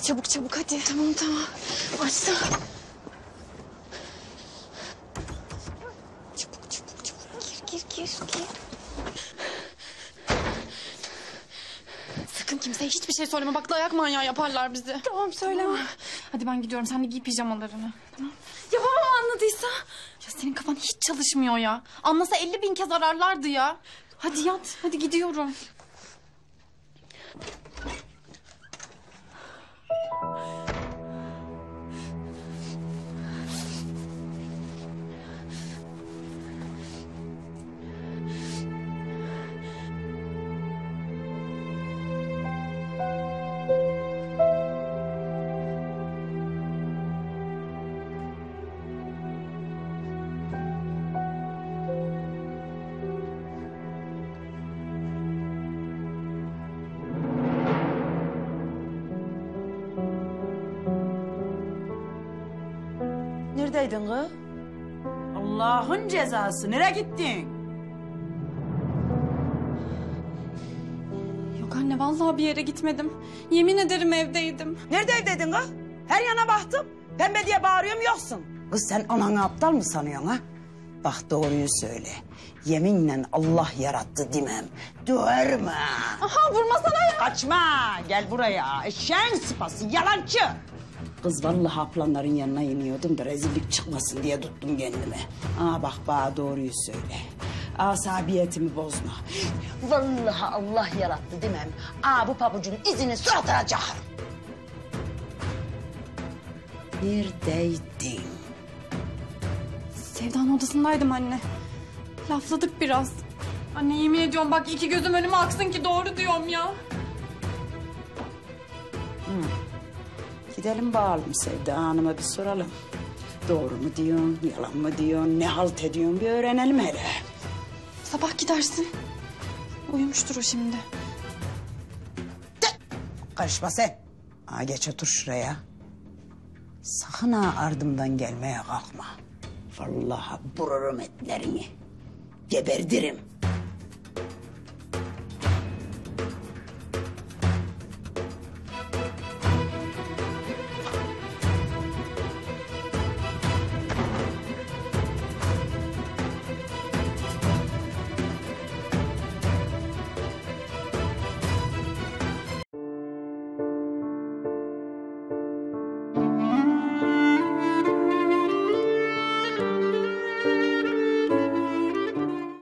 Hadi çabuk çabuk hadi. Tamam tamam. Açtım. Çabuk çabuk çabuk. Gir gir gir gir. Sakın kimseye hiçbir şey söyleme. Bak dayak manyağı yaparlar bizi. Tamam söyleme. Hadi ben gidiyorum. Sen de giy pijamalarını. Tamam. Yapamam anladıysa. Ya senin kafan hiç çalışmıyor ya. Anlasa elli bin kez ararlardı ya. Hadi yat. Hadi gidiyorum. Neredeydin kız? Allah'ın cezası. Nereye gittin? Yok anne vallahi bir yere gitmedim. Yemin ederim evdeydim. Neredeydin kız? Her yana baktım. Pembe diye bağırıyorum yoksun. Kız sen ananı aptal mı sanıyorsun ha? Bak doğruyu söyle. Yeminle Allah yarattı demem. Döverim ha. Aha vurmasana ya. Kaçma. Gel buraya. Eşeğin sıpası. Yalancı. Kız vallahi aplanların yanına iniyordum da rezillik çıkmasın diye tuttum kendimi. Aa bak bana doğruyu söyle. Asabiyetimi bozma. Vallahi Allah yarattı demem. Aa bu pabucun izini suratına çakarım. Neredeydin? Sevda'nın odasındaydım anne. Lafladık biraz. Anne yemin ediyorum bak iki gözüm önüme aksın ki doğru diyorum ya. Gidelim bağalım Sevda Hanım'a bir soralım. Doğru mu diyorsun, yalan mı diyorsun, ne halt ediyorsun bir öğrenelim hele. Sabah gidersin. Uyumuştur o şimdi. Karışma sen. Aa, geç otur şuraya. Sakın ha ardımdan gelmeye kalkma. Vallahi vururum etlerini. Geberdirim.